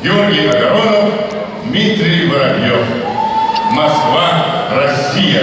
Георгий Огоронов, Дмитрий Воробьев. Москва, Россия.